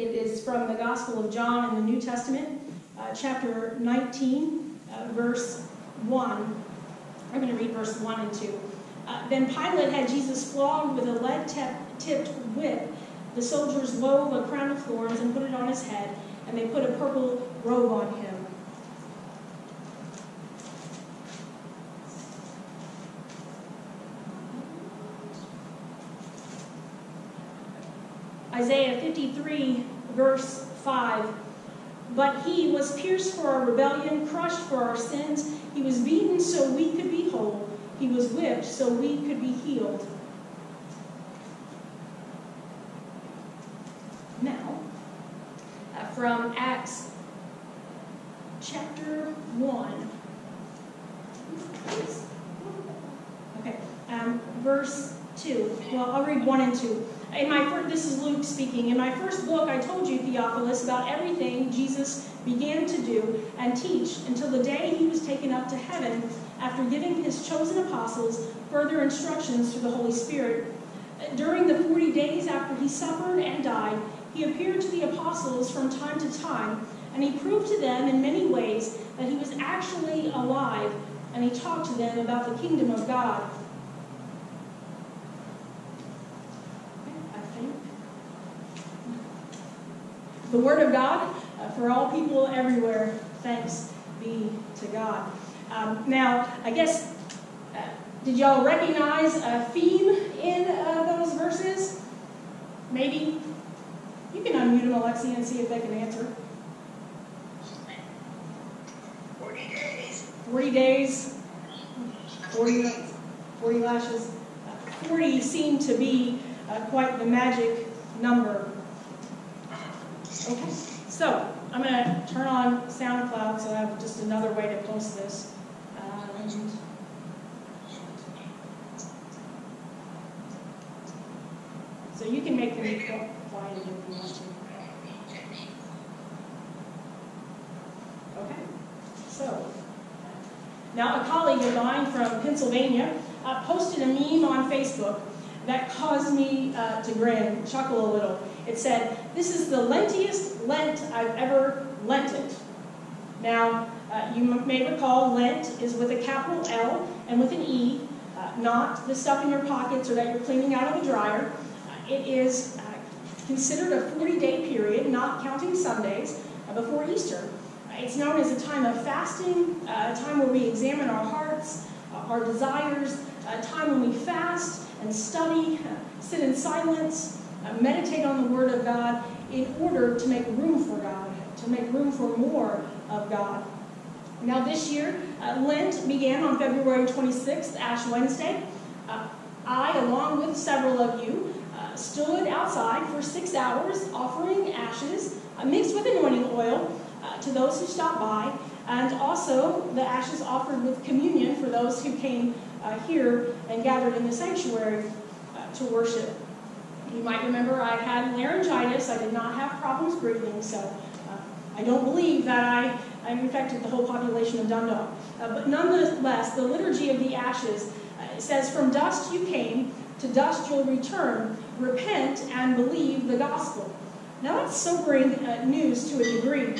It is from the Gospel of John in the New Testament, uh, chapter 19, uh, verse 1. I'm going to read verse 1 and 2. Uh, then Pilate had Jesus flogged with a lead tipped whip. The soldiers wove a crown of thorns and put it on his head, and they put a purple robe on him. Isaiah 53, verse 5. But he was pierced for our rebellion, crushed for our sins. He was beaten so we could be whole. He was whipped so we could be healed. Now, uh, from Acts chapter 1. Okay, um, verse 2. Well, I'll read 1 and 2 in my first, this is Luke speaking. In my first book, I told you, Theophilus, about everything Jesus began to do and teach until the day he was taken up to heaven after giving his chosen apostles further instructions through the Holy Spirit. During the 40 days after he suffered and died, he appeared to the apostles from time to time, and he proved to them in many ways that he was actually alive, and he talked to them about the kingdom of God. The Word of God uh, for all people everywhere. Thanks be to God. Um, now, I guess, uh, did y'all recognize a theme in uh, those verses? Maybe? You can unmute them, Alexia, and see if they can answer. 40 days. 40 days. 40, 40 lashes. 40 seem to be uh, quite the magic number Okay, so I'm going to turn on SoundCloud so I have just another way to post this. Um, so you can make them quiet if you want to. Okay, so now a colleague of mine from Pennsylvania uh, posted a meme on Facebook that caused me uh, to grin, chuckle a little. It said, This is the lentiest Lent I've ever lented. Now, uh, you may recall Lent is with a capital L and with an E, uh, not the stuff in your pockets or that you're cleaning out of the dryer. Uh, it is uh, considered a 40 day period, not counting Sundays, uh, before Easter. Uh, it's known as a time of fasting, a time where we examine our hearts, our desires, a time when we fast and study, sit in silence, meditate on the Word of God in order to make room for God, to make room for more of God. Now, this year, uh, Lent began on February 26th, Ash Wednesday. Uh, I, along with several of you, uh, stood outside for six hours offering ashes uh, mixed with anointing oil uh, to those who stopped by, and also the ashes offered with communion for those who came here and gathered in the sanctuary to worship. You might remember I had laryngitis. I did not have problems breathing, so uh, I don't believe that I, I infected the whole population of Dundalk. Uh, but nonetheless, the Liturgy of the Ashes uh, says, From dust you came, to dust you'll return. Repent and believe the gospel. Now that's sobering uh, news to a degree.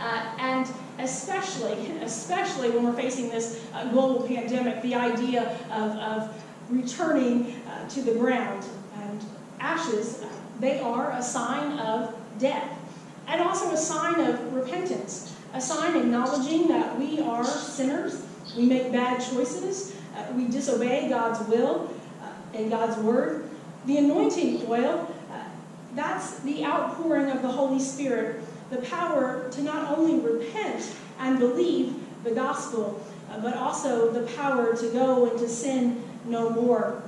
Uh, and especially, especially when we're facing this uh, global pandemic, the idea of, of returning uh, to the ground ashes, they are a sign of death and also a sign of repentance, a sign acknowledging that we are sinners, we make bad choices, uh, we disobey God's will uh, and God's word. The anointing oil, uh, that's the outpouring of the Holy Spirit, the power to not only repent and believe the gospel, uh, but also the power to go and to sin no more.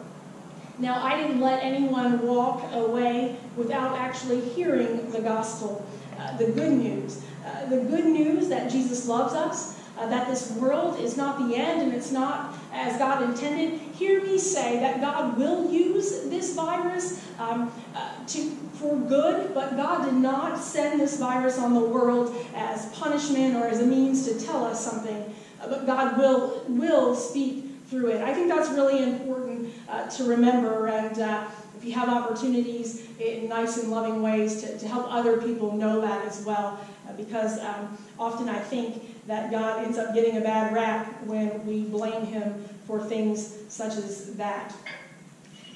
Now, I didn't let anyone walk away without actually hearing the gospel, uh, the good news. Uh, the good news that Jesus loves us, uh, that this world is not the end and it's not as God intended. Hear me say that God will use this virus um, uh, to, for good, but God did not send this virus on the world as punishment or as a means to tell us something. Uh, but God will, will speak through it. I think that's really important uh, to remember. And uh, if you have opportunities in nice and loving ways to, to help other people know that as well. Uh, because um, often I think that God ends up getting a bad rap when we blame Him for things such as that.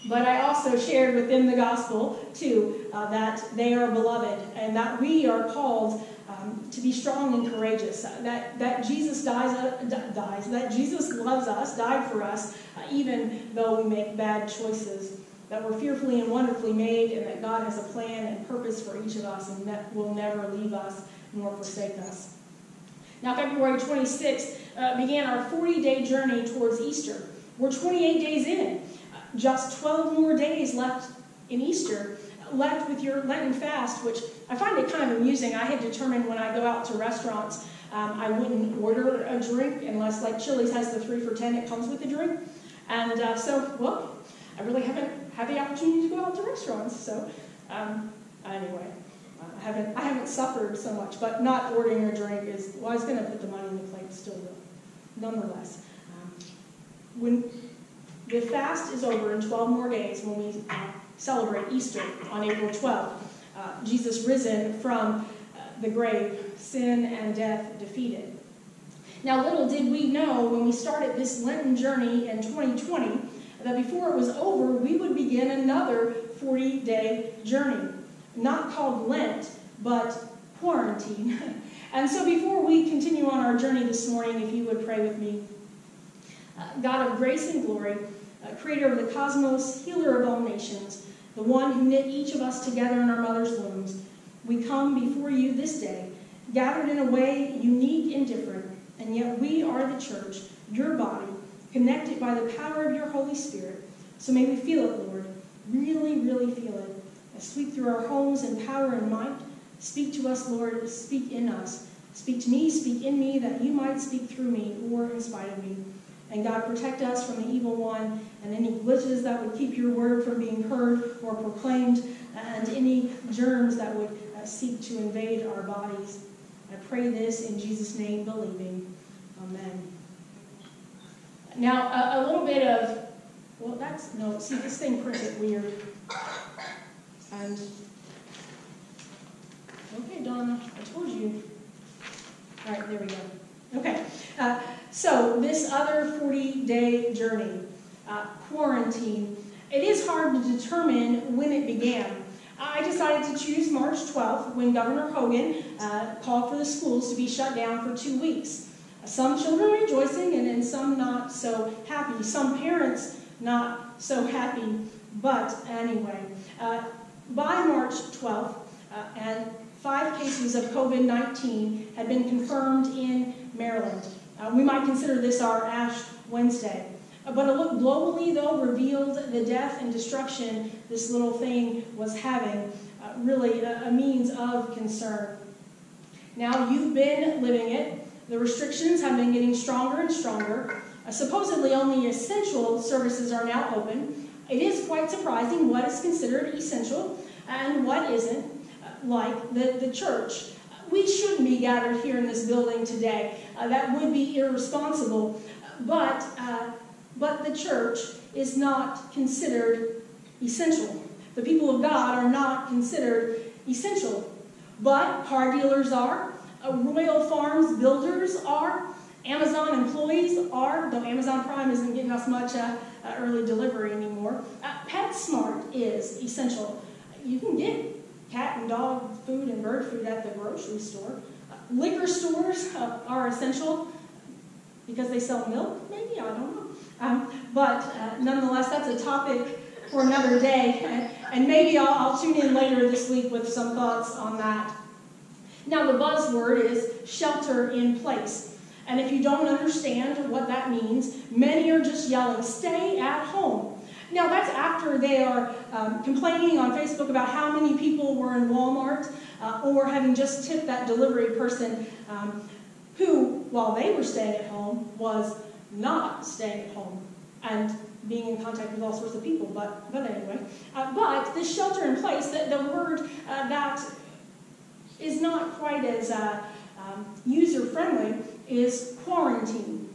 But I also shared within the gospel, too, uh, that they are beloved and that we are called um, to be strong and courageous. Uh, that, that Jesus dies, uh, dies, that Jesus loves us, died for us, uh, even though we make bad choices. That we're fearfully and wonderfully made, and that God has a plan and purpose for each of us and that will never leave us nor forsake us. Now, February 26th uh, began our 40 day journey towards Easter. We're 28 days in just 12 more days left in Easter, left with your Lenten fast, which I find it kind of amusing. I had determined when I go out to restaurants, um, I wouldn't order a drink unless, like Chili's has the three for 10, it comes with a drink. And uh, so, well, I really haven't had the opportunity to go out to restaurants. So, um, anyway, I haven't, I haven't suffered so much, but not ordering a drink is, well, I was going to put the money in the plate still, though, nonetheless. Um, when the fast is over in 12 more days when we uh, celebrate Easter on April 12th. Uh, Jesus risen from uh, the grave, sin and death defeated. Now, little did we know when we started this Lenten journey in 2020 that before it was over, we would begin another 40 day journey. Not called Lent, but quarantine. and so, before we continue on our journey this morning, if you would pray with me. Uh, God of grace and glory, creator of the cosmos, healer of all nations, the one who knit each of us together in our mother's wombs, we come before you this day, gathered in a way unique and different, and yet we are the church, your body, connected by the power of your Holy Spirit. So may we feel it, Lord, really, really feel it. Sweep through our homes in power and might. Speak to us, Lord, speak in us. Speak to me, speak in me, that you might speak through me or in spite of me. And God, protect us from the evil one and any glitches that would keep your word from being heard or proclaimed, and any germs that would uh, seek to invade our bodies. I pray this in Jesus' name, believing. Amen. Now, a, a little bit of, well, that's, no, see, this thing printed weird. And, okay, Donna, I told you. All right, there we go. So, this other 40 day journey, uh, quarantine, it is hard to determine when it began. I decided to choose March 12th when Governor Hogan uh, called for the schools to be shut down for two weeks. Some children rejoicing and, and some not so happy. Some parents not so happy. But anyway, uh, by March 12th, uh, and five cases of COVID 19 had been confirmed in Maryland. Uh, we might consider this our Ash Wednesday. Uh, but a look globally, though, revealed the death and destruction this little thing was having, uh, really a, a means of concern. Now, you've been living it. The restrictions have been getting stronger and stronger. Uh, supposedly, only essential services are now open. It is quite surprising what is considered essential and what isn't, uh, like the, the church we shouldn't be gathered here in this building today. Uh, that would be irresponsible. But, uh, but the church is not considered essential. The people of God are not considered essential. But car dealers are, uh, Royal Farms builders are, Amazon employees are, though Amazon Prime isn't getting us much uh, uh, early delivery anymore. Uh, PetSmart is essential. You can get cat and dog food and bird food at the grocery store. Uh, liquor stores uh, are essential because they sell milk, maybe, I don't know. Um, but uh, nonetheless, that's a topic for another day, and, maybe I'll, I'll tune in later this week with some thoughts on that. Now, the buzzword is shelter in place. And if you don't understand what that means, many are just yelling, stay at home. Now, that's after they are um, complaining on Facebook about how many people were in Walmart uh, or having just tipped that delivery person um, who, while they were staying at home, was not staying at home and being in contact with all sorts of people. But, but anyway, uh, but this shelter in place, the, the word uh, that is not quite as uh, um, user friendly is quarantine.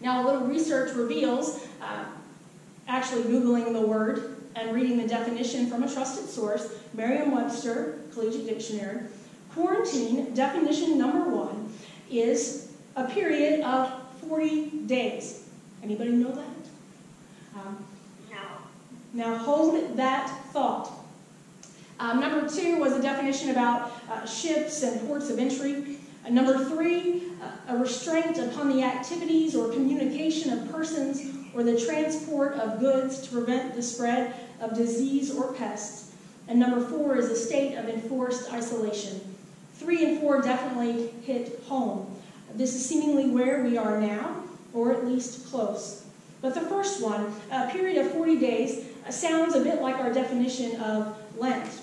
Now, a little research reveals uh, actually Googling the word and reading the definition from a trusted source, Merriam-Webster Collegiate Dictionary, quarantine, definition number one, is a period of 40 days. Anybody know that? Um, No. now hold that thought. Um, number two was a definition about uh, ships and ports of entry. Uh, number three, uh, a restraint upon the activities or communication of persons or the transport of goods to prevent the spread of disease or pests. And number four is a state of enforced isolation. Three and four definitely hit home. This is seemingly where we are now, or at least close. But the first one, a period of 40 days, uh, sounds a bit like our definition of Lent.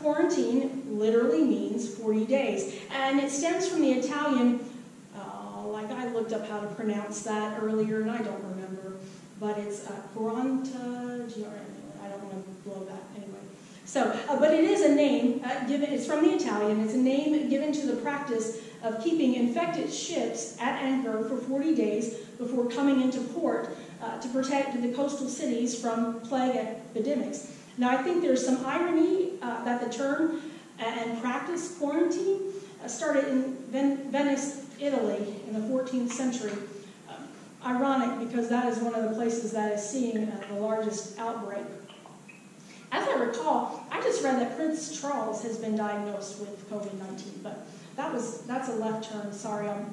Quarantine literally means 40 days, and it stems from the Italian, looked up how to pronounce that earlier, and I don't remember, but it's uh, quaranta, I don't want to blow that anyway. So, uh, but it is a name uh, given, it's from the Italian, it's a name given to the practice of keeping infected ships at anchor for 40 days before coming into port uh, to protect the coastal cities from plague epidemics. Now, I think there's some irony uh, that the term and practice quarantine uh, started in Ven- Venice, Italy in the 14th century. Um, ironic because that is one of the places that is seeing uh, the largest outbreak. As I recall, I just read that Prince Charles has been diagnosed with COVID-19, but that was that's a left turn. Sorry, I'm.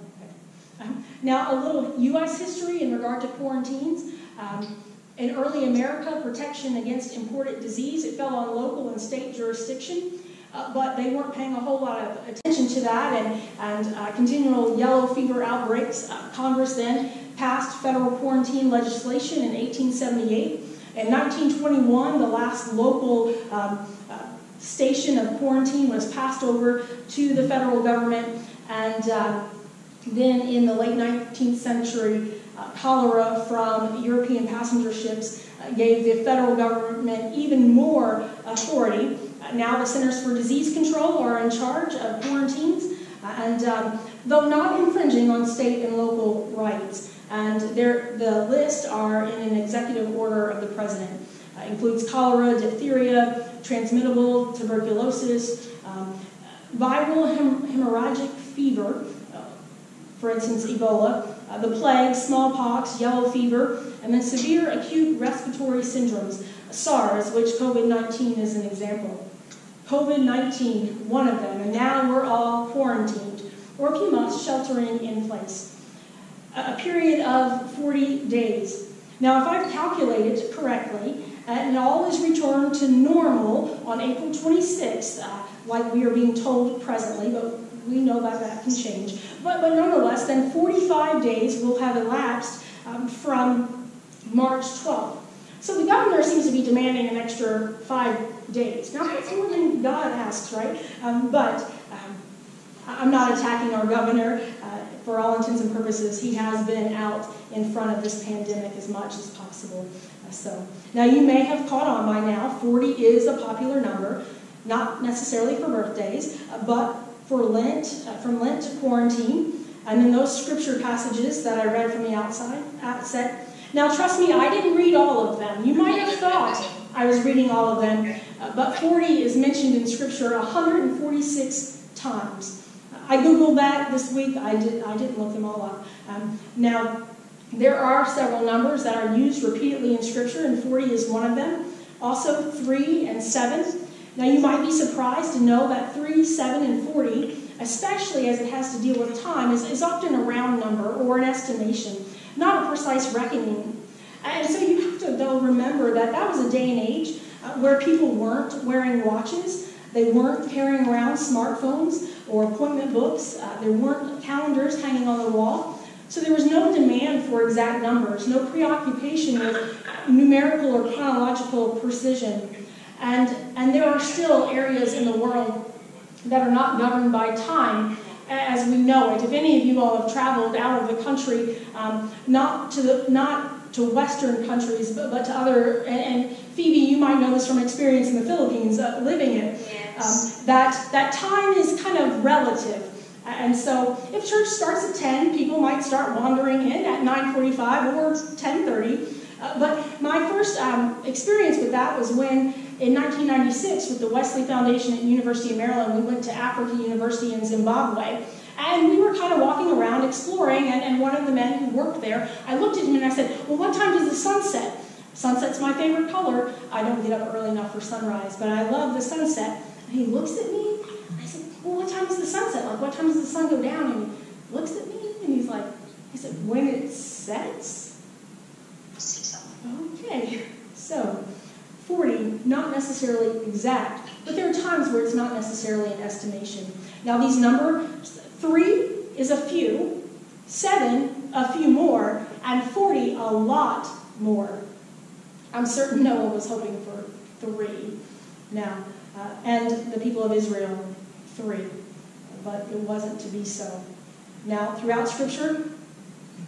Now a little U.S. history in regard to quarantines. Um, in early America, protection against imported disease it fell on local and state jurisdiction, but they weren't paying a whole lot of attention to that, and and uh, continual yellow fever outbreaks. Uh, Congress then passed federal quarantine legislation in 1878. In 1921, the last local um, uh, station of quarantine was passed over to the federal government, and uh, then in the late 19th century, uh, cholera from European passenger ships gave the federal government even more authority. Now the Centers for Disease Control are in charge of quarantines, uh, and um, though not infringing on state and local rights, and the list are in an executive order of the president. Uh, includes cholera, diphtheria, transmittable tuberculosis, um, viral hem- hemorrhagic fever, uh, for instance, Ebola, uh, the plague, smallpox, yellow fever, and then severe acute respiratory syndromes, SARS, which COVID 19 is an example. COVID 19, one of them, and now we're all quarantined, or if you must, sheltering in place a period of 40 days. Now, if I've calculated correctly, uh, and all is returned to normal on April 26th, uh, like we are being told presently, but we know that that can change. But, but nonetheless, then 45 days will have elapsed um, from March 12th. So the governor seems to be demanding an extra five days. Now, that's more than God asks, right? Um, but um, I'm not attacking our governor. Uh, for all intents and purposes, he has been out in front of this pandemic as much as possible. Uh, so now you may have caught on by now. 40 is a popular number, not necessarily for birthdays, uh, but for Lent, uh, from Lent to quarantine, and then those scripture passages that I read from the outside outset. Now, trust me, I didn't read all of them. You might have thought I was reading all of them, uh, but 40 is mentioned in Scripture 146 times. I googled that this week. I did. I didn't look them all up. Um, now, there are several numbers that are used repeatedly in Scripture, and 40 is one of them. Also, three and seven. Now, you might be surprised to know that three, seven, and 40, especially as it has to deal with time, is, is often a round number or an estimation, not a precise reckoning. And so you have to, though, remember that that was a day and age uh, where people weren't wearing watches, they weren't carrying around smartphones or appointment books. Uh, there weren't calendars hanging on the wall. So there was no demand for exact numbers, no preoccupation with numerical or chronological precision. And, and there are still areas in the world that are not governed by time as we know it. If any of you all have traveled out of the country, um, not to the, not to Western countries, but, but to other, and, and, Phoebe, you might know this from experience in the Philippines, uh, living it. Um, that, that time is kind of relative. And so if church starts at 10, people might start wandering in at 9.45 or 10.30. Uh, but my first first um, experience with that was when, in 1996, with the Wesley Foundation at University of Maryland, we went to Africa University in Zimbabwe. And we were kind of walking around exploring, and, and one of the men who worked there, I looked at him and I said, Well, what time does the sun set? Sunset's my favorite color. I don't get up early enough for sunrise, but I love the sunset. And he looks at me, and I said, Well, what time is the sunset? Like, what time does the sun go down? And he looks at me, and he's like, He said, When it sets? Okay, so 40, not necessarily exact, but there are times where it's not necessarily an estimation. Now, these numbers, three is a few, seven, a few more, and 40, a lot more. I'm certain Noah was hoping for three now, uh, and the people of Israel, three, but it wasn't to be so. Now, throughout Scripture,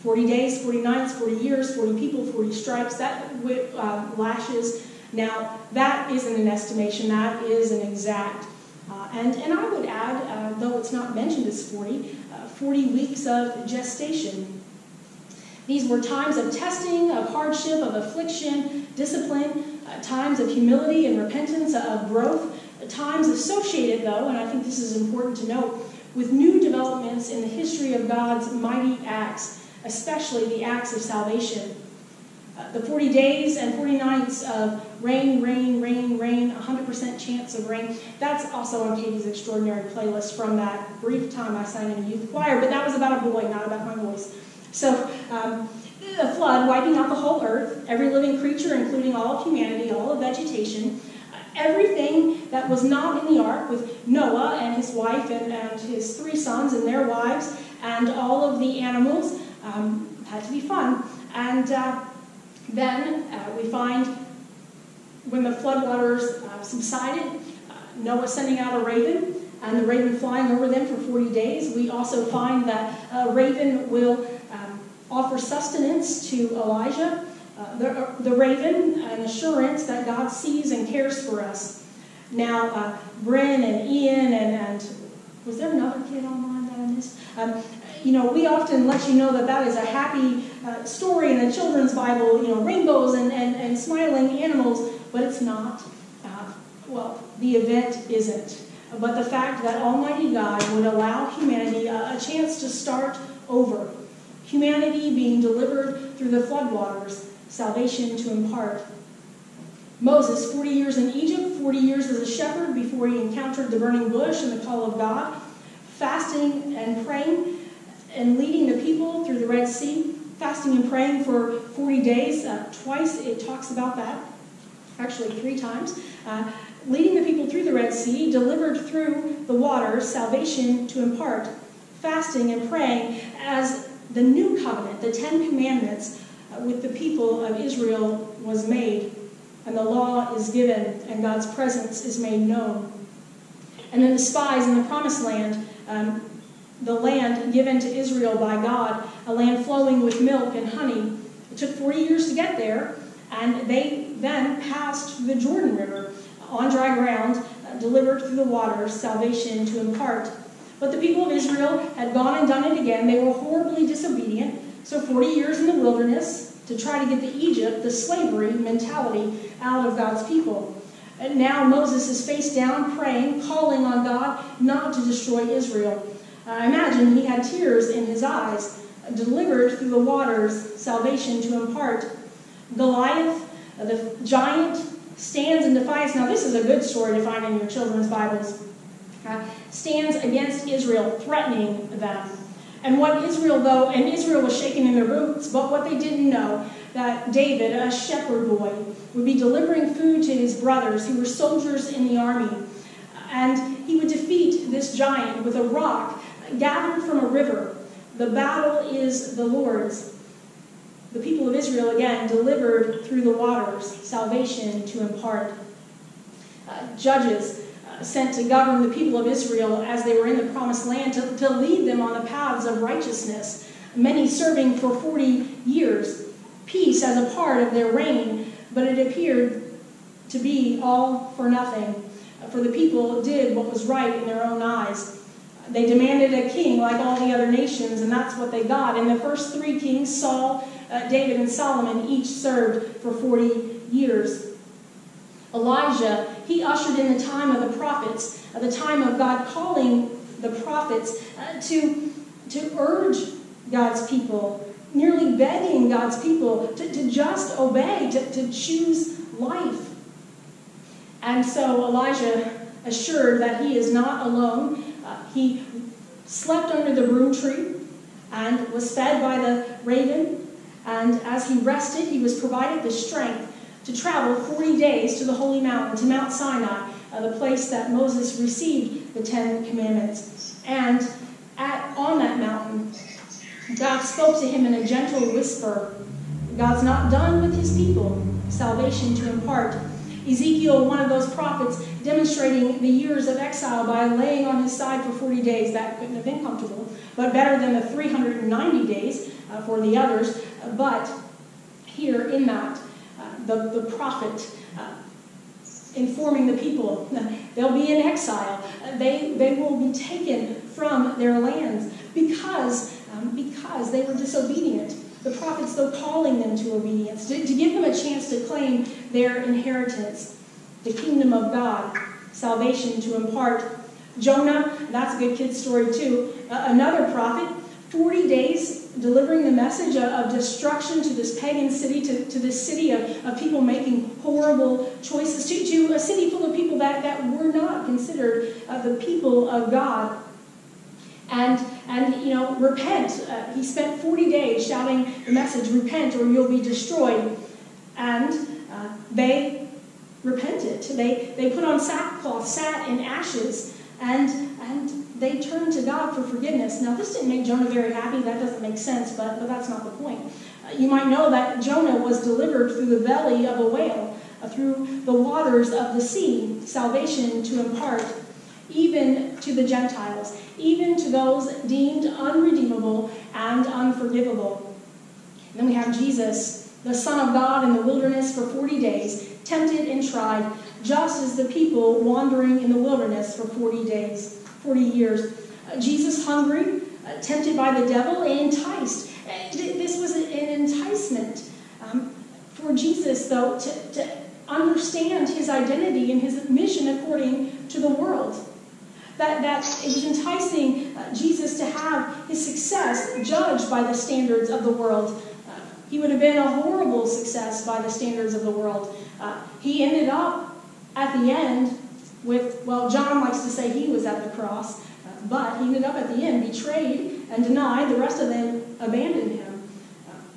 40 days, 40 nights, 40 years, 40 people, 40 stripes, that uh, lashes. Now, that isn't an estimation, that is an exact. Uh, and, and I would add, uh, though it's not mentioned as 40, uh, 40 weeks of gestation. These were times of testing, of hardship, of affliction, discipline, uh, times of humility and repentance, of growth, times associated, though, and I think this is important to note, with new developments in the history of God's mighty acts especially the acts of salvation. The 40 days and 40 nights of rain, rain, rain, rain, 100% chance of rain. That's also on Katie's extraordinary playlist from that brief time I sang in a youth choir, but that was about a boy, not about my voice. So, um, a flood wiping out the whole earth, every living creature, including all of humanity, all of vegetation, everything that was not in the ark with Noah and his wife and, and his three sons and their wives, and all of the animals um, had to be fun. And uh, then uh, we find when the floodwaters uh, subsided, uh, Noah sending out a raven, and the raven flying over them for 40 days. We also find that a raven will um, offer sustenance to Elijah. Uh, the, the raven, an assurance that God sees and cares for us. Now, uh, Bryn and Ian and, and was there another kid online that I missed? Um, you know, we often let you know that that is a happy uh, story the children's Bible, you know, rainbows and, and, and smiling animals, but it's not. Uh, well, the event isn't. But the fact that Almighty God would allow humanity a, a chance to start over, humanity being delivered through the floodwaters, salvation to impart. Moses, 40 years in Egypt, 40 years as a shepherd before he encountered the burning bush and the call of God, fasting and praying and leading the people through the Red Sea, fasting and praying for 40 days. Uh, twice it talks about that, actually, three times. Uh, leading the people through the Red Sea, delivered through the waters, salvation to impart, fasting and praying as the new covenant, the Ten Commandments uh, with the people of Israel was made, and the law is given, and God's presence is made known. And then the spies in the promised land um, the land given to Israel by God, a land flowing with milk and honey. It took 40 years to get there, and they then passed the Jordan River on dry ground, uh, delivered through the water, salvation to impart. But the people of Israel had gone and done it again. They were horribly disobedient. So 40 years in the wilderness to try to get the Egypt, the slavery mentality, out of God's people. And now Moses is face down, praying, calling on God not to destroy Israel. I imagine he had tears in his eyes, delivered through the waters, salvation to impart. Goliath, the giant, stands in defiance. Now, this is a good story to find in your children's Bibles. Uh, stands against Israel, threatening them. And what Israel, though, and Israel was shaking in their boots, but what they didn't know, that David, a shepherd boy, would be delivering food to his brothers who were soldiers in the army. And he would defeat this giant with a rock gathered from a river. The battle is the Lord's. The people of Israel, again, delivered through the waters, salvation to impart. Uh, judges uh, sent to govern the people of Israel as they were in the promised land to, to lead them on the paths of righteousness, many serving for 40 years. Peace as a part of their reign, but it appeared to be all for nothing. For the people did what was right in their own eyes. They demanded a king like all the other nations, and that's what they got. And the first three kings, Saul, uh, David and Solomon each served for 40 years. Elijah, he ushered in the time of the prophets, uh, the time of God calling the prophets uh, to, to urge God's people, nearly begging God's people to, to just obey, to, to choose life. And so Elijah assured that he is not alone. He slept under the broom tree and was fed by the raven. And as he rested, he was provided the strength to travel 40 days to the holy mountain, to Mount Sinai, uh, the place that Moses received the Ten Commandments. And at, on that mountain, God spoke to him in a gentle whisper. God's not done with his people, salvation to impart. Ezekiel, one of those prophets, demonstrating the years of exile by laying on his side for 40 days. That couldn't have been comfortable, but better than the 390 days uh, for the others. But here in that, uh, the, the prophet uh, informing the people they'll be in exile. They, they will be taken from their lands because, um, because they were disobedient. The prophets, though, calling them to obedience, to, to give them a chance to claim their inheritance, the kingdom of God, salvation to impart. Jonah, that's a good kid story too. Uh, another prophet, 40 days delivering the message of, of, destruction to this pagan city, to, to this city of, of people making horrible choices, to, to a city full of people that, that were not considered uh, the people of God. And, and you know, repent. Uh, he spent 40 days shouting the message, repent or you'll be destroyed. And uh, they repented. They, they put on sackcloth, sat in ashes, and, and they turned to God for forgiveness. Now, this didn't make Jonah very happy. That doesn't make sense, but, but that's not the point. Uh, you might know that Jonah was delivered through the belly of a whale, uh, through the waters of the sea, salvation to impart, even to the Gentiles, even to those deemed unredeemable and unforgivable. And then we have Jesus, the Son of God, in the wilderness for 40 days, tempted and tried, just as the people wandering in the wilderness for 40 days. 40 years. Uh, Jesus, hungry, uh, tempted by the devil, and enticed. Uh, this was an enticement um, for Jesus, though, to, to understand his identity and his mission according to the world. That, that it was enticing uh, Jesus to have his success judged by the standards of the world. Uh, he would have been a horrible success by the standards of the world. Uh, he ended up at the end with, well, John likes to say he was at the cross, uh, but he ended up at the end betrayed and denied. The rest of them abandoned him.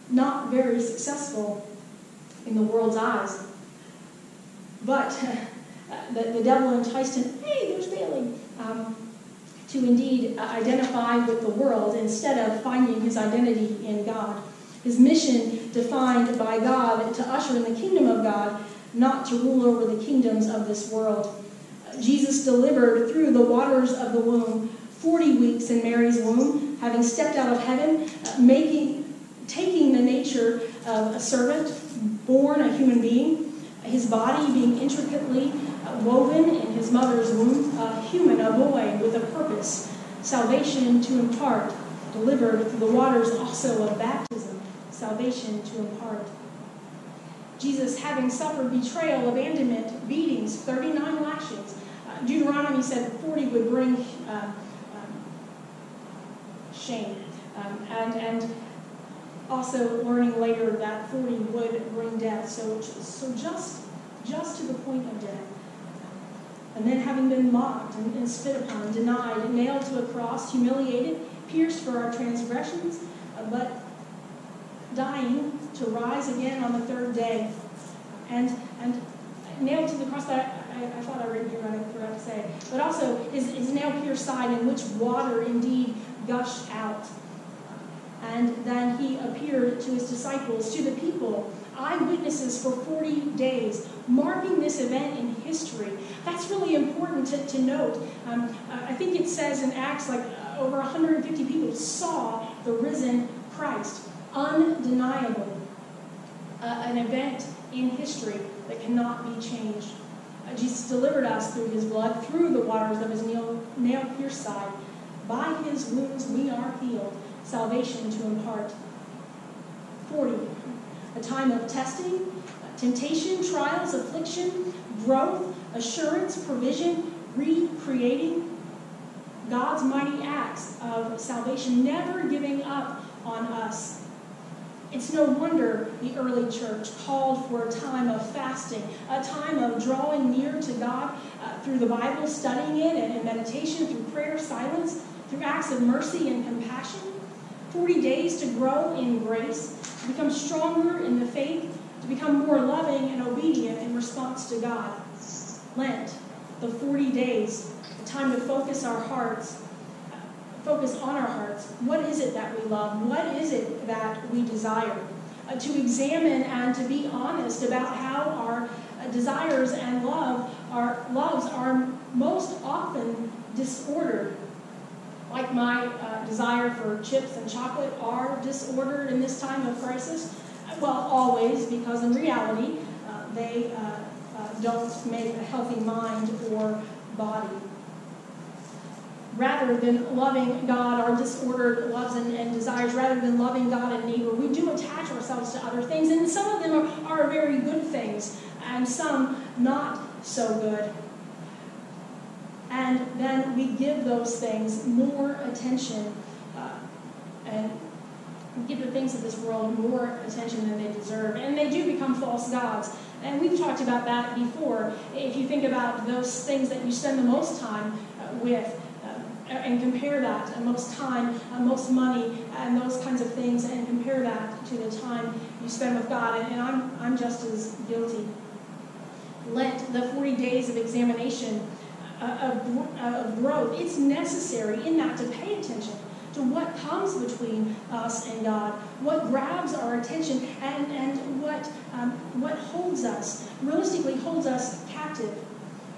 Not very successful in the world's eyes. But the, the devil enticed him, hey, there's Bailey, um, to indeed uh, identify with the world instead of finding his identity in God. His mission defined by God to usher in the kingdom of God, not to rule over the kingdoms of this world. Jesus delivered through the waters of the womb, 40 weeks in Mary's womb, having stepped out of heaven, uh, making, taking the nature of a servant, born a human being, his body being intricately woven in his mother's womb, a human, a boy with a purpose, salvation to impart, delivered through the waters also of baptism, salvation to impart. Jesus, having suffered betrayal, abandonment, beatings, 39 lashes, Deuteronomy said 40 would bring uh, um, shame. Um, and, and also learning later that 40 would bring death. So, so just, just to the point of death. And then having been mocked and, and spit upon, denied, nailed to a cross, humiliated, pierced for our transgressions, uh, but dying to rise again on the third day. And, and nailed to the cross. That I, I thought I read here, I forgot to say. But also his, his nail pierced side in which water indeed gushed out. And then he appeared to his disciples, to the people, eyewitnesses for 40 days, marking this event in history. That's really important to, to note. Um, I think it says in Acts like uh, over 150 people saw the risen Christ. Undeniable. Uh, an event in history that cannot be changed. Uh, Jesus delivered us through his blood, through the waters of his nail pierced side. By his wounds we are healed, salvation to impart. 40. A time of testing, temptation, trials, affliction, growth, assurance, provision, recreating, God's mighty acts of salvation, never giving up on us. It's no wonder the early church called for a time of fasting, a time of drawing near to God uh, through the Bible, studying it, and, and meditation, through prayer, silence, through acts of mercy and compassion. 40 days to grow in grace, to become stronger in the faith, to become more loving and obedient in response to God. Lent, the 40 days, a time to focus our hearts, focus on our hearts. What is it that we love? What is it that we desire? Uh, to examine and to be honest about how our uh, desires and love, our loves are most often disordered. Like my uh, desire for chips and chocolate are disordered in this time of crisis. Well, always, because in reality, uh, they uh, uh, don't make a healthy mind or body. Rather than loving God, our disordered loves and, and, desires, rather than loving God and neighbor, we do attach ourselves to other things. And some of them are, are very good things, and some not so good. And then we give those things more attention uh, and give the things of this world more attention than they deserve. And they do become false gods. And we've talked about that before. If you think about those things that you spend the most time uh, with, uh, and compare that, uh, most time, uh, most money, and those kinds of things, and compare that to the time you spend with God. And, and I'm, I'm just as guilty. Let the 40 days of examination, uh, of, of growth, it's necessary in that to pay attention to what comes between us and God, what grabs our attention, and, and what, um, what holds us, realistically holds us captive.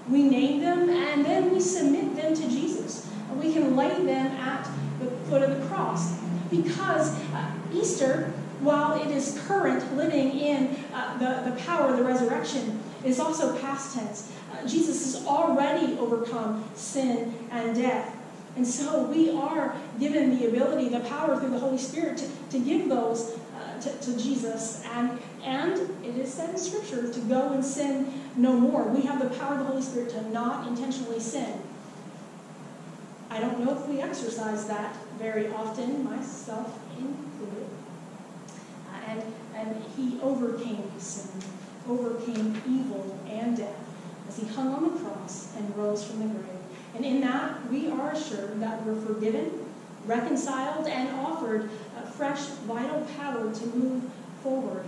We name them and then we submit them to Jesus. We can lay them at the foot of the cross. Because uh, Easter, while it is current living in uh, the, the power of the resurrection, is also past tense. Uh, Jesus has already overcome sin and death. And so we are given the ability, the power through the Holy Spirit to, to give those uh, to, to, Jesus. And, and it is said in Scripture to go and sin no more. We have the power of the Holy Spirit to not intentionally sin. I don't know if we exercise that very often, myself included. And, and he overcame sin, overcame evil and death as he hung on the cross and rose from the grave. And in that, we are assured that we're forgiven, reconciled, and offered a fresh, vital power to move forward.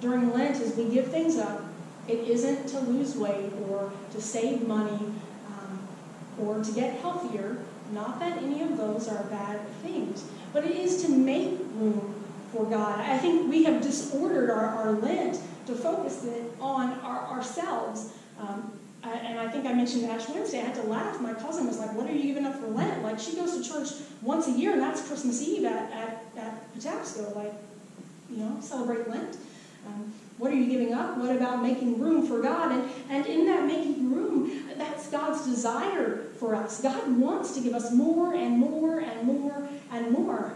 During Lent, as we give things up, it isn't to lose weight or to save money um, or to get healthier. Not that any of those are bad things, but it is to make room for God. I think we have disordered our, our Lent to focus it on our, ourselves. Um, And I think I mentioned Ash Wednesday. I had to laugh. My cousin was like, "What are you giving up for Lent?" Like she goes to church once a year, and that's Christmas Eve at at, at Patapsco. Like, you know, celebrate Lent. Um, what are you giving up? What about making room for God? And, and in that making room, that's God's desire for us. God wants to give us more and more and more and more.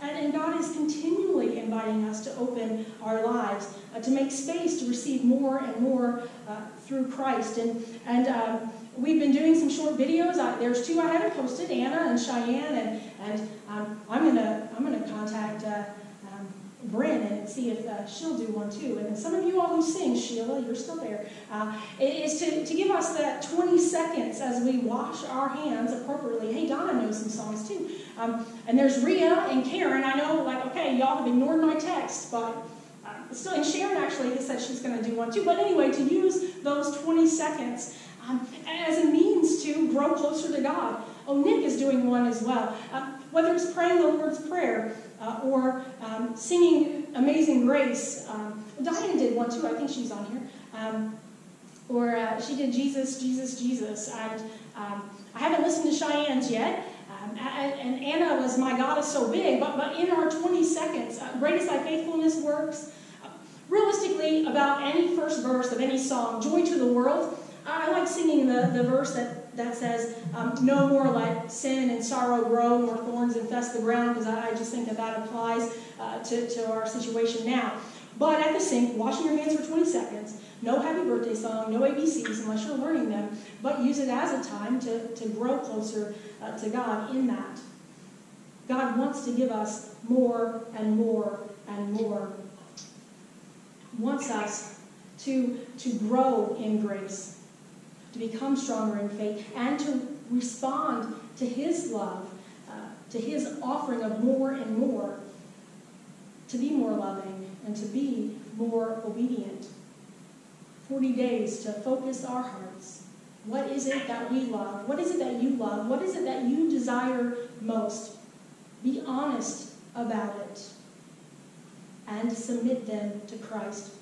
And, and, God is continually inviting us to open our lives, uh, to make space to receive more and more uh, through Christ. And, and um, we've been doing some short videos. I, there's two I haven't posted, Anna and Cheyenne, and, and um, I'm going to I'm gonna contact uh, Bryn and see if uh, she'll do one too. And some of you all who sing, Sheila, you're still there, uh, is to, to give us that 20 seconds as we wash our hands appropriately. Hey, Donna knows some songs too. Um, and there's Rhea and Karen. I know, like, okay, y'all have ignored my text, but uh, still, and Sharon actually has said she's going to do one too. But anyway, to use those 20 seconds um, as a means to grow closer to God. Oh, Nick is doing one as well. Uh, whether it's praying the Lord's Prayer, uh, or um, singing Amazing Grace. Um, Diane did one too, I think she's on here. Um, or uh, she did Jesus, Jesus, Jesus. And um, I haven't listened to Cheyenne's yet. Um, and Anna was My God is So Big. But, but in our 20 seconds, uh, Great Thy Faithfulness works. Realistically, about any first verse of any song, Joy to the World, I like singing the, the verse that that says, um, no more let sin and sorrow grow, nor thorns infest the ground, because I, I, just think that that applies uh, to, to our situation now. But at the sink, washing your hands for 20 seconds, no happy birthday song, no ABCs unless you're learning them, but use it as a time to, to grow closer uh, to God in that. God wants to give us more and more and more. Wants us to, to grow in grace, to become stronger in faith, and to respond to His love, uh, to His offering of more and more, to be more loving and to be more obedient. 40 days to focus our hearts. What is it that we love? What is it that you love? What is it that you desire most? Be honest about it and submit them to Christ.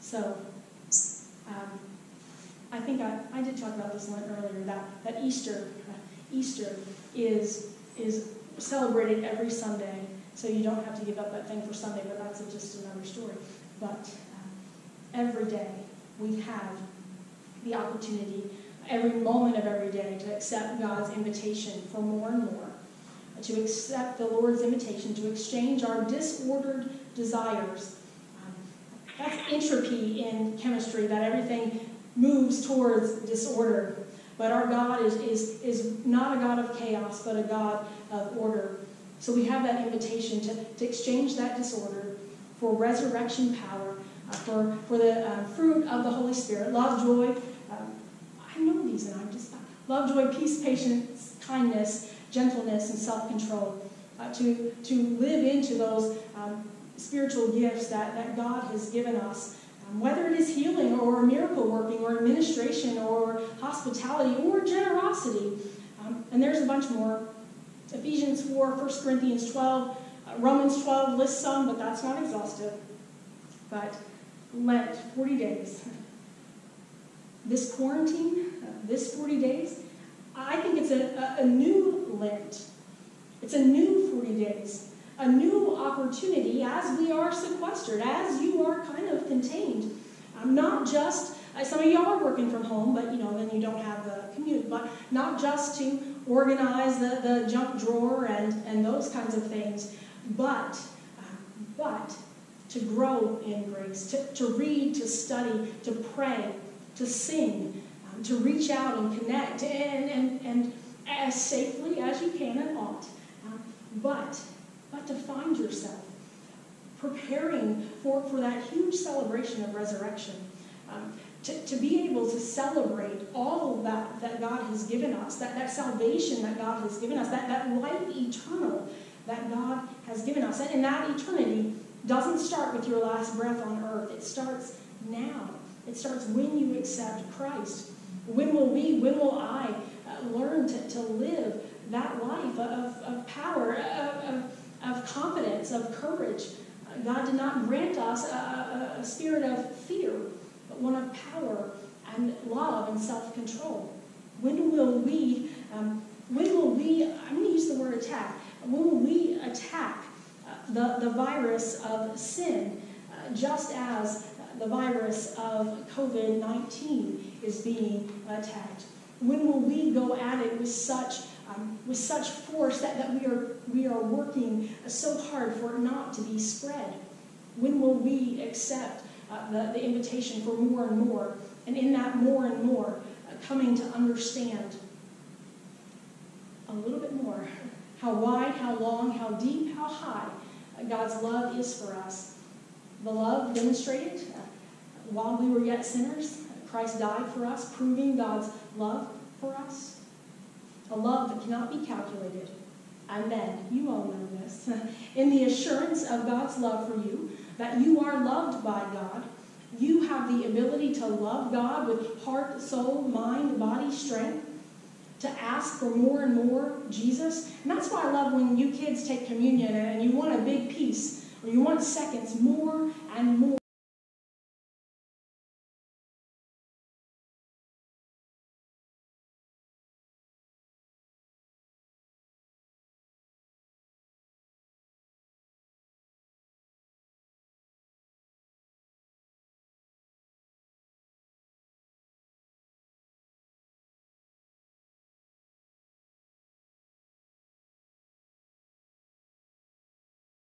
So, um, I think I, I did talk about this earlier that, that Easter, uh, Easter is, is celebrated every Sunday, so you don't have to give up that thing for Sunday, but that's just another story. But every day we have the opportunity, every moment of every day, to accept God's invitation for more and more, to accept the Lord's invitation to exchange our disordered desires. Um, that's entropy in chemistry, that everything moves towards disorder. But our God is, is, is not a God of chaos, but a God of order. So we have that invitation to, to exchange that disorder for resurrection power uh, for, for the uh, fruit of the Holy Spirit love, joy. Um, I know these, and I'm just love, joy, peace, patience, kindness, gentleness, and self control. Uh, to, to live into those um, spiritual gifts that, that God has given us. Um, whether it is healing or miracle working or administration or hospitality or generosity. Um, and there's a bunch more. Ephesians 4, 1 Corinthians 12, uh, Romans 12 lists some, but that's not exhaustive. But Lent, 40 days. This quarantine, uh, this 40 days, I think it's a, a, new Lent. It's a new 40 days, a new opportunity as we are sequestered, as you are kind of contained. Um, not just, uh, some of y'all are working from home, but you know, then you don't have the commute, but not just to organize the, the junk drawer and, and those kinds of things, but, uh, but to grow in grace, to, to read, to study, to pray, to sing, um, to reach out and connect, and, and, and as safely as you can and ought. Um, but, but to find yourself preparing for, for that huge celebration of resurrection. Um, to, to be able to celebrate all that that God has given us, that, that salvation that God has given us, that, that life eternal that God has given us. And in that eternity, doesn't start with your last breath on earth. It starts now. It starts when you accept Christ. When will we, when will I uh, learn to, to live that life of, of power, of, of, of confidence, of courage? Uh, God did not grant us a, a, a spirit of fear, but one of power and love and self control. When will we, um, when will we, I'm going to use the word attack, when will we attack the, the virus of sin, uh, just as the virus of COVID 19 is being attacked? When will we go at it with such, um, with such force that, that we, are, we are working so hard for it not to be spread? When will we accept uh, the, the invitation for more and more? And in that more and more, uh, coming to understand a little bit more how wide, how long, how deep, how high God's love is for us. The love demonstrated uh, while we were yet sinners, Christ died for us, proving God's love for us. A love that cannot be calculated. Then, you all know this, in the assurance of God's love for you, that you are loved by God, you have the ability to love God with heart, soul, mind, body, strength to ask for more and more Jesus. And that's why I love when you kids take communion and you want a big piece or you want seconds, more and more.